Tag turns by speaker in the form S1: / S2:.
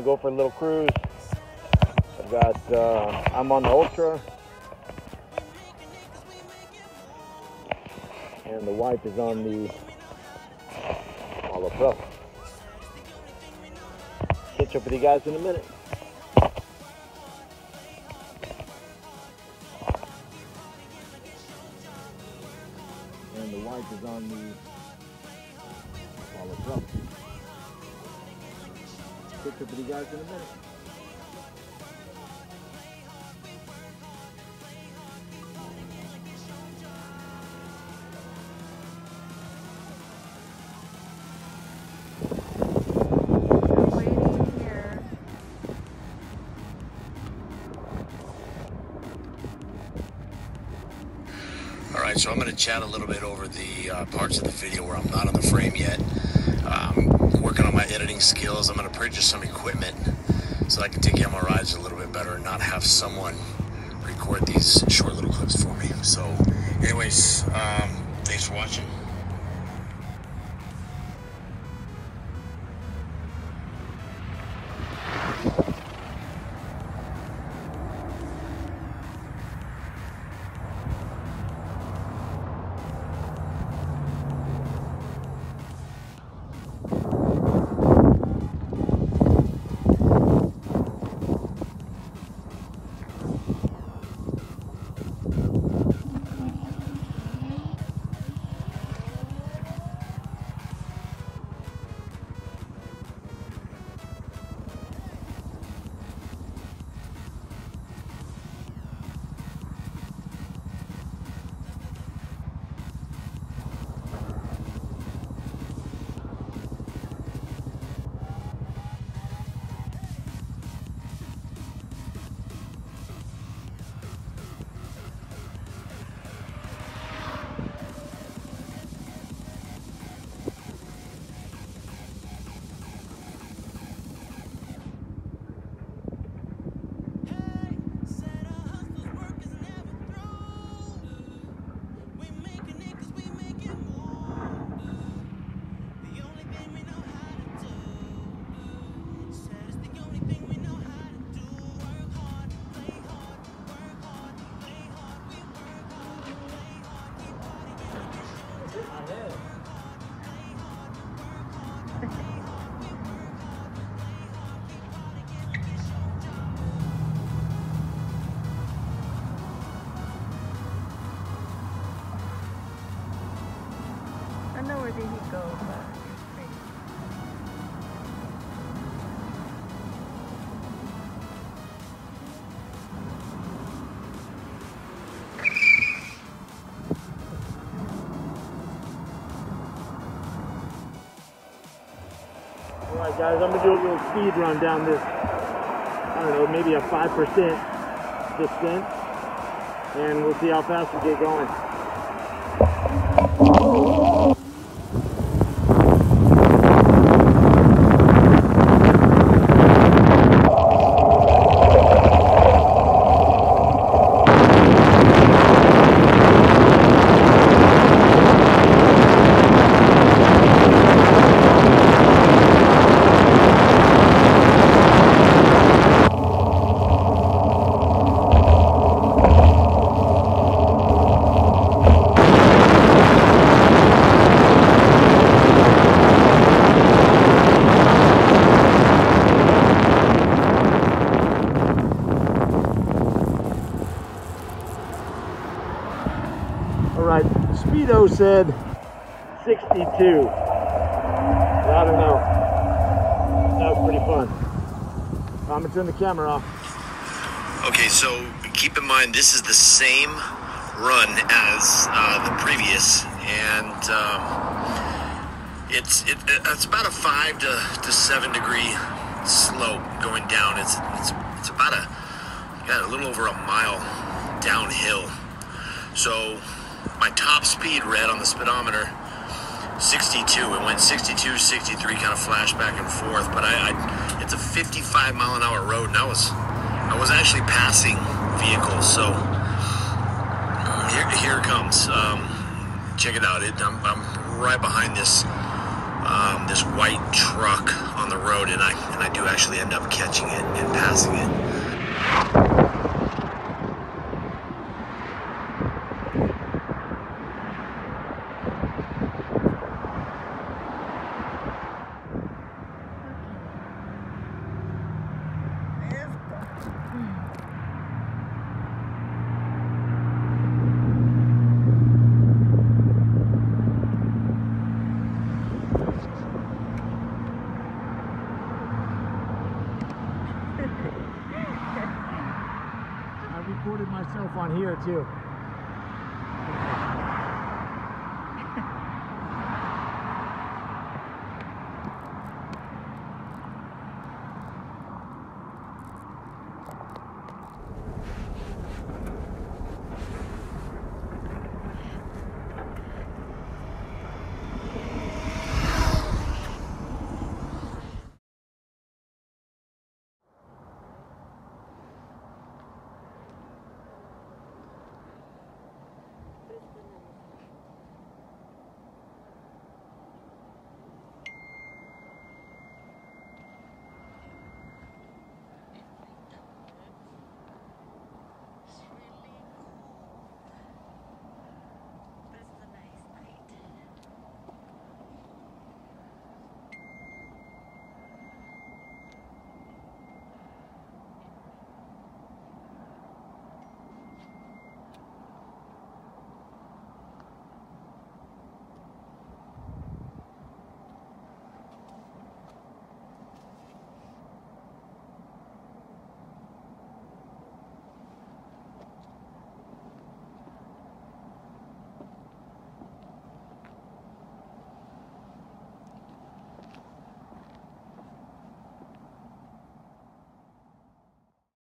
S1: gonna go for a little cruise. I've got, uh, I'm on the Ultra. And the wife is on the Apollo Pro. Catch up with you guys in a minute. And the wife is on the Apollo Pro. Up with you guys in a minute.
S2: All right, so I'm going to chat a little bit over the uh, parts of the video where I'm not on the frame yet. On skills. I'm going to purchase some equipment so I can take out my rides a little bit better and not have someone record these short little clips for me. So, anyways, um, thanks for watching.
S3: Where did he go, but
S1: Alright guys, I'm gonna do a little speed run down this, I don't know, maybe a 5% descent. And we'll see how fast we get going. Alright, Speedo said 62. I don't know. That was pretty fun. I'm gonna turn the camera off.
S2: Okay, so keep in mind this is the same run as uh, the previous, and um, it's it, it's about a five to, to seven degree slope going down. It's it's it's about a got a little over a mile downhill. So my top speed read on the speedometer 62. It went 62, 63, kind of flashed back and forth. But I, I it's a 55 mile an hour road, and I was I was actually passing vehicles. So here here it comes. Um, check it out. It, I'm, I'm right behind this um, this white truck on the road, and I and I do actually end up catching it and passing it.
S1: I recorded myself on here too.